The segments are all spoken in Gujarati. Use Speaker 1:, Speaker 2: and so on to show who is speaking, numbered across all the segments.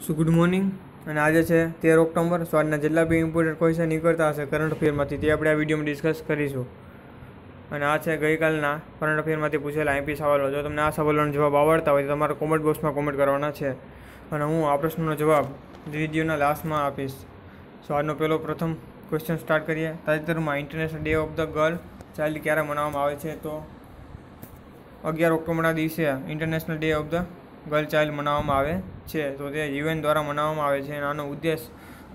Speaker 1: સો ગુડ મોર્નિંગ. અને આજે છે તેર ઓક્ટોબર, સો આજના જેટલા બી ઇમ્પોર્ટન્ટ ક્વેશ્ચન નીકળતા હશે કરંટ અફેરમાંથી તે આપણે આ વિડીયોમાં ડિસ્કસ કરીશું. અને આ છે ગઈકાલના કરંટ અફેરમાંથી પૂછેલા આઈપી સવાલો. જો તમને આ સવાલોનો જવાબ આવડતા હોય તો તમારે કોમેન્ટ બોક્સમાં કોમેન્ટ કરવાના છે. અને હું આ પ્રશ્નનો જવાબ વિડીયોના લાસ્ટમાં આપીશ. સો આજનો પહેલો પ્રથમ ક્વેશ્ચન સ્ટાર્ટ કરીએ. તાજેતરમાં international day of the girl child ક્યારે મનાવવામાં આવે છે. તો અગિયાર ઓક્ટોબરના દિવસે international day of the girl child મનાવવામાં આવે છે. તો તે યુએન દ્વારા મનાવવામાં આવે છે. અને આનો ઉદ્દેશ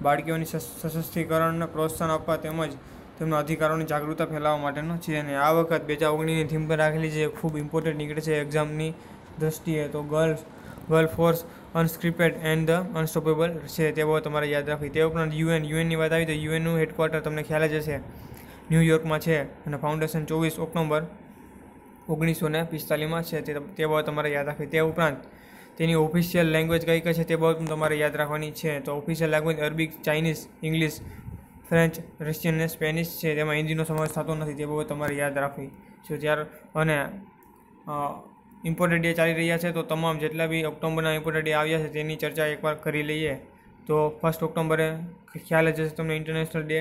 Speaker 1: બાળકીઓની સશ- સશક્તિકરણને પ્રોત્સાહન આપવા તેમજ તેમના અધિકારોની જાગૃતતા ફેલાવવા માટેનો છે. અને આ વખત બે હજાર ઓગણીસની થીમ પર રાખેલી જે ખૂબ ઇમ્પોર્ટન્ટ નીકળે છે એક્ઝામની દ્રષ્ટિએ. તો girls, girl force, unscripted and the unstoppable છે તે બહુ તમારે યાદ રાખવી. તે ઉપરાંત યુએન, યુએનની વાત આવી તો યુએનનું હેડક્વાર્ટર તમને ખ્યાલ જ હશે. ન્યૂયોર્કમાં છે. અને ફાઉન્ડેશન ચોવીસ ઓક્ટોબર ઓગણીસો ને પિસ્તાલીસમાં છે તે બાબત તમારે યાદ રાખવી. તે ઉપરાંત તેની ઓફિશિયલ લેંગ્વેજ કઈ કઈ છે તે બાબત તમારે યાદ રાખવાની છે. તો official language Arabic, Chinese, English, French, Russian અને સ્પેનિશ છે. તેમાં હિન્દીનો સમાવેશ થતો નથી. તે બાબત તમારે યાદ રાખવી. છે ત્યારે અને ઇમ્પોર્ટન્ટ ડે ચાલી રહ્યા છે, તો તમામ જેટલા બી ઓક્ટોબરના ઇમ્પોર્ટન્ટ ડે આવ્યા છે, તેની ચર્ચા એકવાર કરી લઈએ. તો ફર્સ્ટ ઓક્ટોબરે ખ્યાલ જ હશે તમને international day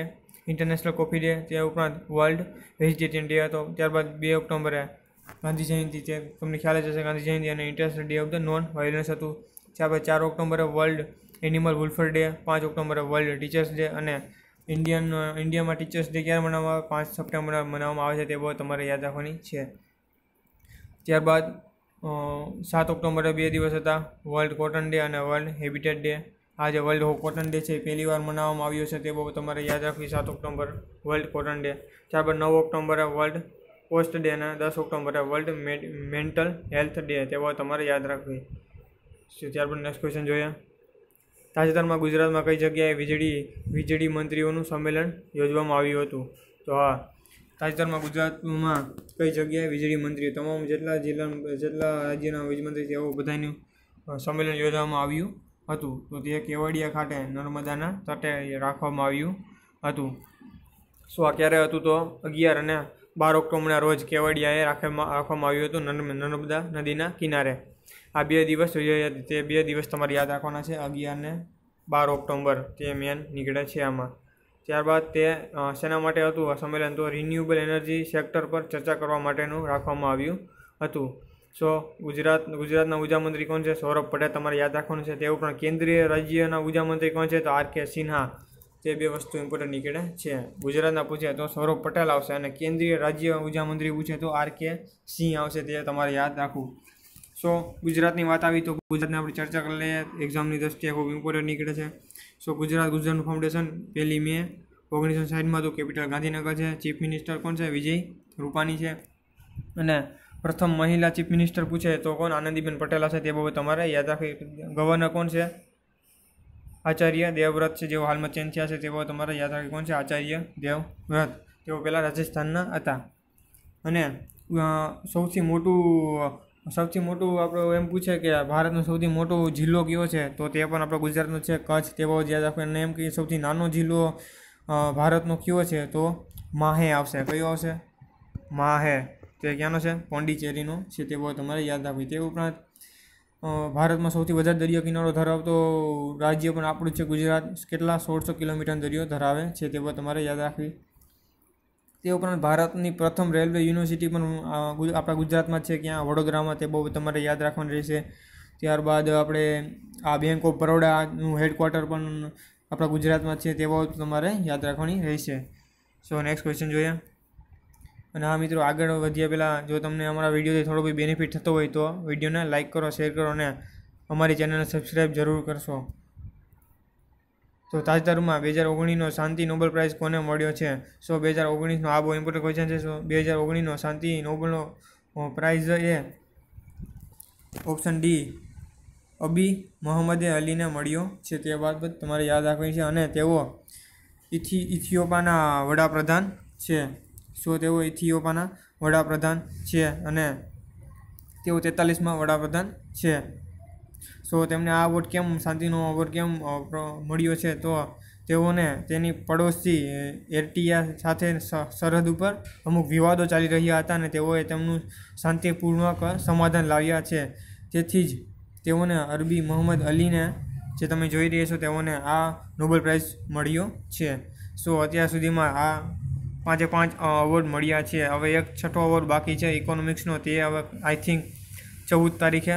Speaker 1: international coffee day તે ઉપરાંત વર્લ્ડ વેજીટેરિયન ડે હતો. ત્યારબાદ બે ઓક્ટોબરે ગાંધી જયંતિ જે તમને ખ્યાલ જ હશે, ગાંધી જયંતિ અને international day of the non violence હતું. ત્યારબાદ ચાર ઓક્ટોબરે વર્લ્ડ એનિમલ વેલફેર ડે પાંચ ઓક્ટોબરે વર્લ્ડ ટીચર્સ ડે અને ઇન્ડિયન ઇન્ડિયામાં ટીચર્સ ડે ક્યારે મનાવવામાં આવે? પાંચ સપ્ટેમ્બર મનાવવામાં આવે છે તે બહુ તમારે યાદ રાખવાની છે. ત્યારબાદ સાત ઓક્ટોબરે બે દિવસ હતા વર્લ્ડ કોટન ડે અને વર્લ્ડ હેબિટેટ ડે આ જે વર્લ્ડ કોટન ડે છે, એ પહેલી વાર મનાવવામાં આવ્યો છે તે બહુ તમારે યાદ રાખવી, સાત ઓક્ટોબર વર્લ્ડ કોટન ડે ત્યારબાદ નવ ઓક્ટોબરે વર્લ્ડ પોસ્ટ ડેના દસ ઓક્ટોબરે વર્લ્ડ મેન્ટલ હેલ્થ ડે તે તમારે યાદ રાખવી. So, ત્યારબાદ નેક્સ્ટ ક્વેશ્ચન જોઈએ? તાજેતરમાં ગુજરાતમાં કઈ જગ્યાએ વીજળી વીજળી મંત્રીઓનું સંમેલન યોજવામાં આવ્યું હતું? તો હા તાજેતરમાં ગુજરાતમાં કઈ જગ્યાએ વીજળી મંત્રીઓ તમામ જેટલા જિલ્લા જેટલા રાજ્યના વીજમંત્રી તેઓ બધાનું સંમેલન યોજવામાં આવ્યું હતું. તો તે કેવડિયા ખાતે નર્મદાના તટે રાખવામાં આવ્યું હતું. સો આ ક્યારે હતું તો? અગિયાર અને બાર ઓક્ટોબરના રોજ કેવડિયાએ રાખવામાં રાખવામાં આવ્યું હતું નર્મ- નર્મદા નદીના કિનારે. આ બે દિવસ તે બે દિવસ તમારે યાદ રાખવાના છે. અગિયાર ને બાર ઓક્ટોબર તે મેન નીકળે છે આમાં. ત્યારબાદ તે શેના માટે હતું? આ સંમેલન તો રિન્યુએબલ એનર્જી સેક્ટર પર ચર્ચા કરવા માટેનું રાખવામાં આવ્યું હતું. સો, ગુજરાત ગુજરાતના ઊર્જા મંત્રી કોણ છે? સૌરભ પટેલ, તમારે યાદ રાખવાનું છે. તે ઉપરાંત કેન્દ્રીય રાજ્યના ઊર્જા મંત્રી કોણ છે? તો આર કે સિન્હા. તે બે વસ્તુ ઇમ્પોર્ટન્ટ નીકળે છે. ગુજરાતના પૂછે તો સૌરભ પટેલ આવશે અને કેન્દ્રીય રાજ્ય ઊર્જા મંત્રી પૂછે તો આર કે સિંહ આવશે તે તમારે યાદ રાખવું. સો, ગુજરાતની વાત આવી તો ગુજરાતની આપણે ચર્ચા કરી લઈએ. એક્ઝામની દ્રષ્ટિએ ખૂબ ઇમ્પોર્ટન્ટ નીકળે છે. સો, ગુજરાત ગુજરાતનું ફાઉન્ડેશન પહેલી મે ઓગણીસો સાઠમાં તો કેપિટલ ગાંધીનગર છે. ચીફ મિનિસ્ટર કોણ છે? વિજય રૂપાણી છે. અને પ્રથમ મહિલા ચીફ મિનિસ્ટર પૂછે તો કોણ? આનંદીબેન પટેલ હશે તે બાબત તમારે યાદ રાખવી. ગવર્નર કોણ છે? આચાર્ય દેવવ્રત છે, જેઓ હાલમાં ચેન્જ થયા છે, તેઓ તમારે યાદ રાખવી કોણ છે? આચાર્ય દેવવ્રત. તેઓ પહેલાં રાજસ્થાનના હતા. અને સૌથી મોટું સૌથી મોટું આપણું એમ પૂછે કે ભારતનો સૌથી મોટો જિલ્લો કયો છે, તો તે પણ આપણો ગુજરાતનો છે. કચ્છ તેવો યાદ રાખવું અને એમ કે સૌથી નાનો જિલ્લો ભારતનો કયો છે, તો માહે આવશે. કયો આવશે? માહે. તે ક્યાંનો છે? પોંડિચેરીનો છે, તે બહુ તમારે યાદ રાખવી. તે ઉપરાંત ભારતમાં સૌથી વધારે દરિયા કિનારો ધરાવતો રાજ્ય પણ આપણું છે ગુજરાત. કેટલા? સોળસો કિલોમીટર દરિયો ધરાવે છે તે પણ તમારે યાદ રાખવી. તે ઉપરાંત ભારતની પ્રથમ રેલવે યુનિવર્સિટી પણ આપણા ગુજરાતમાં છે. ક્યાં? વડોદરામાં તે બહુ તમારે યાદ રાખવાનું રહેશે. ત્યારબાદ આપણે આ બેંક ઓફ બરોડાનું હેડક્વાર્ટર પણ આપણા ગુજરાતમાં છે તે બહુ તમારે યાદ રાખવાની રહેશે. સો નેક્સ્ટ ક્વેશ્ચન જોઈએ. અને હા, મિત્રો, આગળ વધ્યા પહેલાં જો તમને અમારા વિડીયોથી થોડો બી બેનિફિટ થતો હોય તો વિડીયોને લાઇક કરો શેર કરો અને અમારી ચેનલને સબસ્ક્રાઈબ જરૂર કરશો. તો તાજેતરમાં બે હજાર ઓગણીસનો શાંતિ નોબેલ પ્રાઇઝ કોને મળ્યો છે? સો, બે હજાર ઓગણીસનો આ બહુ ઇમ્પોર્ટન્ટ ક્વેશ્ચન છે. સો, બે હજાર ઓગણીસનો શાંતિ નોબેલનો પ્રાઇઝ એ ઓપ્શન ડી અબી મોહમ્મદે અલીને મળ્યો છે તે બાબત તમારે યાદ રાખવાની છે અને તેઓ ઇથી ઇથિયોપાના વડાપ્રધાન છે. સો તેઓ ઇથિયોપાના વડાપ્રધાન છે અને તેઓ તેતાલીસમાં વડાપ્રધાન છે? સો તેમને આ એવોર્ડ કેમ શાંતિનો એવોર્ડ કેમ મળ્યો છે? તો તેઓને તેની પડોશી એરટિયા સાથે સરહદ ઉપર અમુક વિવાદો ચાલી રહ્યા હતા અને તેઓએ તેમનું શાંતિપૂર્વક સમાધાન લાવ્યા છે. તેથી જ તેઓને અરબી મોહમ્મદ અલીને જે તમે જોઈ રહ્યા છો તેઓને આ નોબેલ પ્રાઇઝ મળ્યો છે. સો અત્યાર સુધીમાં આ પાંચે પાંચ અવોર્ડ મળ્યા છે. હવે એક છઠ્ઠો અવોર્ડ બાકી છે ઇકોનોમિક્સનો તે હવે આઈ થિંક ચૌદ તારીખે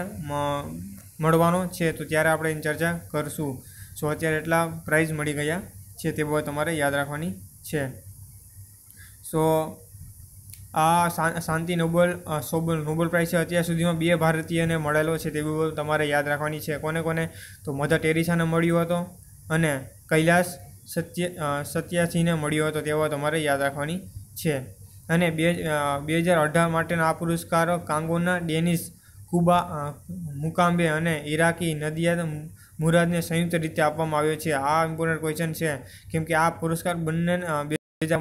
Speaker 1: મળવાનો છે. તો ત્યારે આપણે એની ચર્ચા કરશું. સો અત્યારે એટલા પ્રાઇઝ મળી ગયા છે તે બાબત તમારે યાદ રાખવાની છે. સો આ શાંતિ નોબલ સોબલ, નોબલ પ્રાઇઝ છે. અત્યાર સુધીમાં બે ભારતીયને મળેલો છે તે બાબત તમારે યાદ રાખવાની છે. કોને કોને? તો મધર ટેરિસાને મળ્યો હતો અને કૈલાસ સત્ય સત્યાસીને મળ્યો હતો તેવો તમારે યાદ રાખવાની છે. અને બે બે હજાર અઢાર માટેના આ પુરસ્કાર કાંગોના ડેનિસ કુબા મુકામ્બે અને ઇરાકી નદિયાદ મુરાદને સંયુક્ત રીતે આપવામાં આવ્યો છે. આ ઇમ્પોર્ટન્ટ ક્વેશ્ચન છે. કેમ કે આ પુરસ્કાર બંને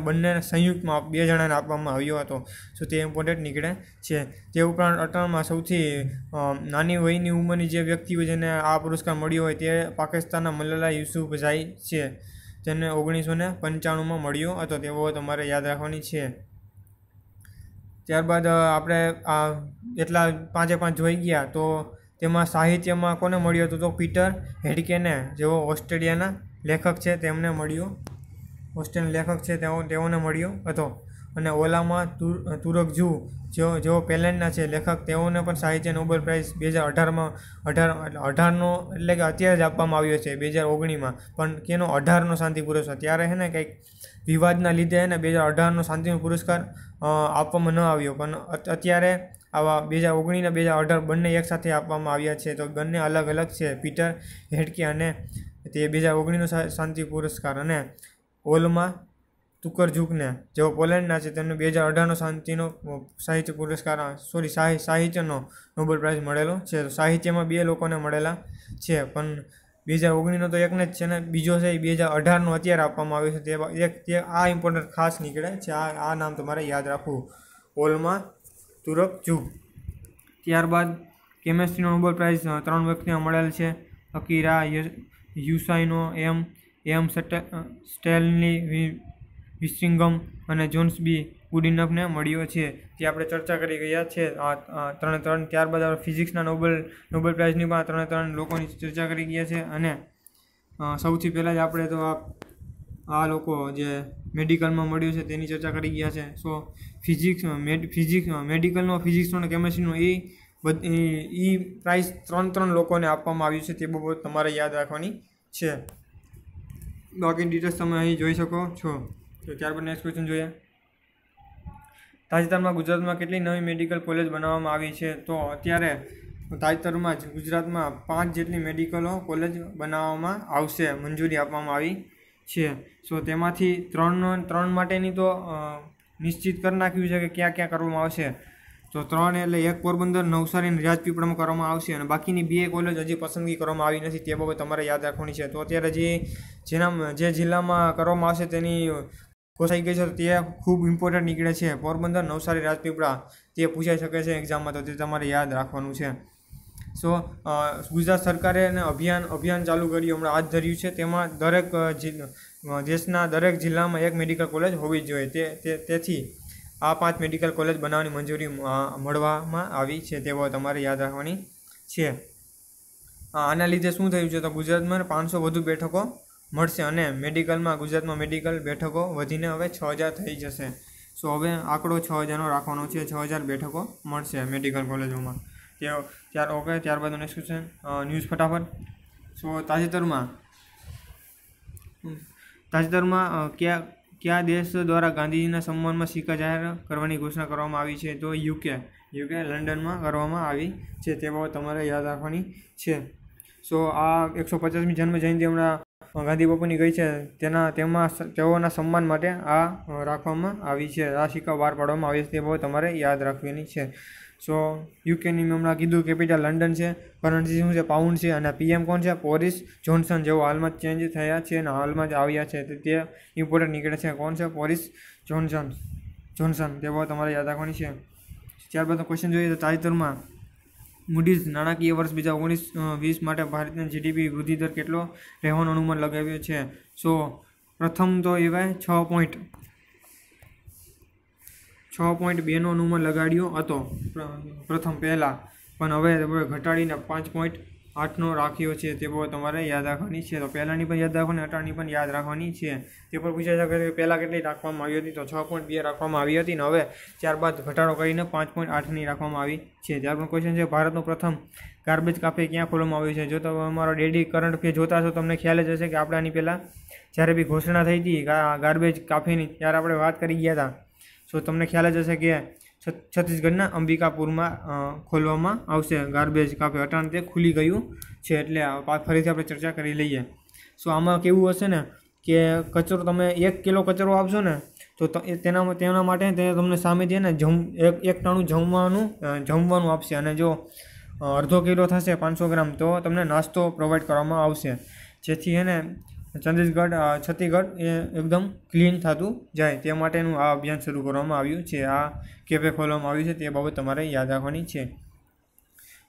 Speaker 1: બંને સંયુક્તમાં બે જણાને આપવામાં આવ્યો હતો. સો તે ઇમ્પોર્ટન્ટ નીકળે છે. તે ઉપરાંત અટલમાં સૌથી નાની વયની ઉંમરની જે વ્યક્તિ હોય જેને આ પુરસ્કાર મળ્યો હોય તે પાકિસ્તાનના મલ્લા યુસુફઝાઈ છે. જેને ઓગણીસો ને પંચાણુંમાં મળ્યો હતો તેવો તમારે યાદ રાખવાની છે. ત્યારબાદ આપણે આ એટલા પાંચે પાંચ જોઈ ગયા, તો તેમાં સાહિત્યમાં કોને મળ્યો હતો? તો પીટર હેડકેને, જેઓ ઓસ્ટ્રેલિયાના લેખક છે, તેમને મળ્યો. ઓસ્ટ્રેલિયન લેખક છે, તેઓ, તેઓને મળ્યો હતો. અને ઓલામાં તુર તુરકજુ જેઓ જેઓ પેલેન્ડના છે લેખક, તેઓને પણ સાહિત્ય નોબેલ પ્રાઇઝ બે હજાર અઢારમાં, અઢાર અઢારનો, એટલે કે અત્યારે જ આપવામાં આવ્યો છે બે હજાર ઓગણીમાં પણ કેનો અઢારનો શાંતિ પુરસ્કાર? ત્યારે છે ને કંઈક વિવાદના લીધે છે ને બે હજાર અઢારનો શાંતિનો પુરસ્કાર આપવામાં ન આવ્યો. પણ અત્યારે આવા બે હજાર ઓગણીને બે હજાર અઢાર બંને એકસાથે આપવામાં આવ્યા છે. તો બંને અલગ અલગ છે. પીટર હેડકે અને તે બે હજાર ઓગણીસનો શાંતિ પુરસ્કાર. અને ઓલમાં તુકરજુકને જેઓ પોલેન્ડના છે, તેમને બે હજાર અઢારનો શાંતિનો સાહિત્ય પુરસ્કાર સોરી સાહિત્યનો નોબેલ પ્રાઇઝ મળેલો છે. સાહિત્યમાં બે લોકોને મળેલા છે, પણ બે હજાર ઓગણીસનો તો એકને જ છે ને, બીજો છે એ બે હજાર અઢારનો અત્યારે આપવામાં આવ્યો છે. તે એક, તે આ ઇમ્પોર્ટન્ટ ખાસ નીકળે છે, આ આ નામ તમારે યાદ રાખવું. ઓલમાં તુરક જુગ. ત્યારબાદ કેમેસ્ટ્રીનો નોબેલ પ્રાઇઝ ત્રણ વ્યક્તિને મળેલ છે. અકીરા યુસાઇનો એમ એમ સટે સ્ટેલની વિસ્ટિંગમ અને જોન્સ બી ગુડિનફને મળ્યો છે. તે આપણે ચર્ચા કરી ગયા છે, આ ત્રણે ત્રણ ત્યારબાદ આપણે ફિઝિક્સના નોબેલ નોબેલ પ્રાઇઝની પણ ત્રણે ત્રણ લોકોની ચર્ચા કરી ગયા છે અને સૌથી પહેલાં જ આપણે તો આ આ લોકો જે મેડિકલમાં મળ્યું છે તેની ચર્ચા કરી ગયા છે. સો, ફિઝિક્સ ફિઝિક્સ, મેડિકલનો, ફિઝિક્સનો અને કેમેસ્ટ્રીનો એ એ પ્રાઇઝ ત્રણ ત્રણ લોકોને આપવામાં આવ્યું છે તે બાબત તમારે યાદ રાખવાની છે. બાકી ડિટેલ્સ તમે અહીં જોઈ શકો છો. તો ત્યારબાદ નેક્સ્ટ ક્વેશ્ચન જોઈએ. તાજેતરમાં ગુજરાતમાં કેટલી નવી મેડિકલ કોલેજ બનાવવામાં આવી છે? તો અત્યારે તાજેતરમાં જ ગુજરાતમાં પાંચ જેટલી મેડિકલો કોલેજ બનાવવામાં આવશે, મંજૂરી આપવામાં આવી છે. સો તેમાંથી ત્રણ ત્રણ માટેની તો નિશ્ચિત કરી નાખ્યું છે કે ક્યાં ક્યાં કરવામાં આવશે. તો ત્રણ એટલે એક પોરબંદર, નવસારી અને રાજપીપળામાં કરવામાં આવશે અને બાકીની બે કોલેજ હજી પસંદગી કરવામાં આવી નથી, તે બાબત તમારે યાદ રાખવાની છે. તો અત્યારે જે, જેના, જે જિલ્લામાં કરવામાં આવશે તેની કોસાઈ ગઈ છે. તો ખૂબ ઇમ્પોર્ટન્ટ નીકળે છે. પોરબંદર નવસારી રાજપીપળા, તે પૂછાઈ શકે છે એક્ઝામમાં તો તે તમારે યાદ રાખવાનું છે. સો ગુજરાત સરકારે એને અભિયાન અભિયાન ચાલુ કર્યું, હમણાં હાથ ધર્યું છે. તેમાં દરેક દેશના દરેક જિલ્લામાં એક મેડિકલ કોલેજ હોવી જ જોઈએ. તે- તેથી આ પાંચ મેડિકલ કોલેજ બનાવવાની મંજૂરી મળવામાં આવી છે. તેઓ તમારે યાદ રાખવાની છે. આના લીધે શું થયું છે? તો ગુજરાતમાં પાંચસો વધુ બેઠકો મળશે અને મેડિકલમાં ગુજરાતમાં મેડિકલ બેઠકો વધીને હવે છ હજાર થઈ જશે. સો હવે આંકડો છ હજારનો રાખવાનો છે, છ હજાર બેઠકો મળશે મેડિકલ કોલેજોમાં. ત્યાં, ત્યાર, ઓકે, ત્યારબાદ નેક્સ્ટ ક્વેશ્ચન ન્યૂઝ ફટાફટ. સો તાજેતરમાં તાજેતરમાં કયા કયા દેશ દ્વારા ગાંધીજીના સન્માનમાં સિક્કા જાહેર કરવાની ઘોષણા કરવામાં આવી છે? તો યુકે યુકે લંડનમાં કરવામાં આવી છે તે બાબત તમારે યાદ રાખવાની છે. સો આ એકસો પચાસમી જન્મ જયંતિ હમણાં ગાંધી બાપુની ગઈ છે, તેના તેમાં તેઓના સન્માન માટે આ રાખવામાં આવી છે. આ સિક્કા બહાર પાડવામાં આવી છે, તે બાબત તમારે યાદ રાખવાની છે. સો યુકેની મેં હમણાં કીધું કેપિટલ લંડન છે, કરન્સી શું છે? પાઉન્ડ છે. અને પીએમ કોણ છે? પોરિસ જોન્સન જેઓ હાલમાં ચેન્જ થયા છે અને હાલમાં જ આવ્યા છે. તે ઇમ્પોર્ટન્ટ નીકળે છે. કોણ છે? Boris Johnson. જોન્સન. તે બહુ તમારે યાદ રાખવાની છે. ત્યારબાદ ક્વેશ્ચન જોઈએ તો તાજેતરમાં મૂડીઝ નાણાકીય વર્ષ બીજા ઓગણીસ વીસ માટે ભારતના જીડીપી વૃદ્ધિ દર કેટલો? રહેવાનો અનુમાન લગાવ્યો છે. સો, પ્રથમ તો એવાય છ પોઈન્ટ છ પોઈન્ટ બેનો અનુમાન લગાડ્યો હતો. પ્રથમ પહેલાં. પણ હવે ઘટાડીને પાંચ પોઈન્ટ આઠનો રાખ્યો છે તે પણ તમારે યાદ રાખવાની છે. તો પહેલાંની પણ યાદ રાખવાની અઢારની પણ યાદ રાખવાની છે. તે પણ પૂછાય છે કે પહેલાં કેટલી રાખવામાં આવી હતી? તો છ પોઈન્ટ બે રાખવામાં આવી હતી ને હવે ત્યારબાદ ઘટાડો કરીને પાંચ પોઈન્ટ આઠની રાખવામાં આવી છે. ત્યારબાદ ક્વેશ્ચન છે, ભારતનું પ્રથમ ગાર્બેજ કાફે ક્યાં ખોલવામાં આવ્યું છે? જો તમે અમારો ડેડી કરંટ ફે જોતા હશો, તમને ખ્યાલ જ હશે કે આપણે પહેલાં જ્યારે બી ઘોષણા થઈ હતી ગાર્બેજ કાફેની ત્યારે આપણે વાત કરી ગયા હતા. સો તમને ખ્યાલ જ હશે કે છત્તીસગઢના અંબિકાપુરમાં ખોલવામાં આવશે. ગાર્બેજ કાફે અટાણ તે ખુલી ગયું છે એટલે ફરીથી આપણે ચર્ચા કરી લઈએ. સો આમાં કેવું હશે ને કે કચરો તમે એક કિલો કચરો આપશો ને, તો તેના તેના માટે તે તમને સામેથી ને જમ એક એક ટાણું જમવાનું જમવાનું આપશે. અને જો અડધો કિલો થશે પાંચસો ગ્રામ, તો તમને નાસ્તો પ્રોવાઈડ કરવામાં આવશે. જેથી એને છત્તીસગઢ છત્તીસગઢ એ એકદમ ક્લીન થતું જાય તે માટેનું આ અભિયાન શરૂ કરવામાં આવ્યું છે. આ કેફે ખોલવામાં આવ્યું છે તે બાબત તમારે યાદ રાખવાની છે.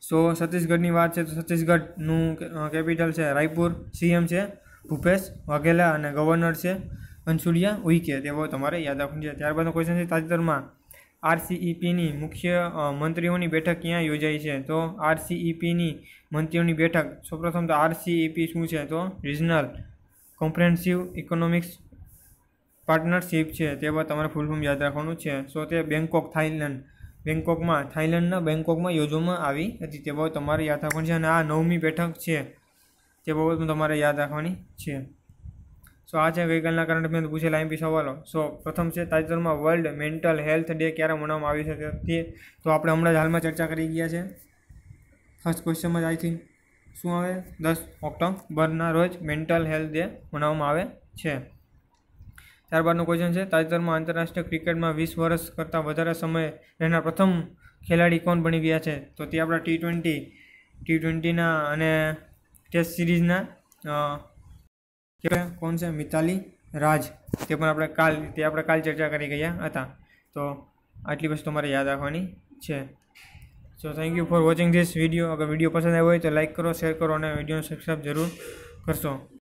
Speaker 1: સો છત્તીસગઢની વાત છે તો છત્તીસગઢનું કેપિટલ છે રાયપુર સીએમ છે ભૂપેશ વાઘેલા અને ગવર્નર છે અંશુલિયા ઉઈકે તે બાબત તમારે યાદ રાખવાની છે. ત્યારબાદનો ક્વેશ્ચન છે તાજેતરમાં આરસીઈપીની મુખ્ય મંત્રીઓની બેઠક ક્યાં યોજાઈ છે? તો આરસીઈપીની મંત્રીઓની બેઠક, સૌપ્રથમ તો આરસીઈપી શું છે? તો રિજનલ કોમ્પ્રેન્સિવ ઇકોનોમિક્સ પાર્ટનરશિપ છે, તે બાદ તમારે ફૂલ ફોર્મ યાદ રાખવાનું છે. સો તે બેંકોક થાઇલેન્ડ. બેંકોકમાં થાઇલેન્ડના બેંકોકમાં યોજવામાં આવી હતી, તે બાબત તમારે યાદ રાખવાની છે અને આ નવમી બેઠક છે, તે બાબત તમારે યાદ રાખવાની છે. સો આ છે ગઈકાલના કરંટ અફેર પૂછેલા એમપી સવાલો સો પ્રથમ છે તાજેતરમાં વર્લ્ડ મેન્ટલ હેલ્થ ડે ક્યારે મનાવવામાં આવી છે તે, તો આપણે હમણાં જ હાલમાં ચર્ચા કરી ગયા છે. ફર્સ્ટ ક્વેશ્ચનમાં જ આઈ થિંક શું આવે? દસ ઓક્ટોબરના રોજ મેન્ટલ હેલ્થ ડે મનાવવામાં આવે છે. ત્યારબાદનો ક્વેશ્ચન છે, તાજેતરમાં આંતરરાષ્ટ્રીય ક્રિકેટમાં વીસ વર્ષ કરતાં વધારે સમય રહેનાર પ્રથમ ખેલાડી કોણ બની ગયા છે? તો તે આપણા ટી ટ્વેન્ટી, ટી ટ્વેન્ટીના અને ટેસ્ટ સિરીઝના કોણ છે? મિતાલી રાજ. તે પણ આપણે કાલ, તે આપણે કાલ ચર્ચા કરી ગયા હતા. તો આટલી વસ્તુ તમારે યાદ રાખવાની છે. So thank you for watching this video અગર વીડિયો પસંદ આવ્યો હોય તો લાઇક કરો શેર કરો અને વિડીયોને સબસ્ક્રાઈબ જરૂર કરશો